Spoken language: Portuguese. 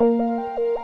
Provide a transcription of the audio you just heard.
Música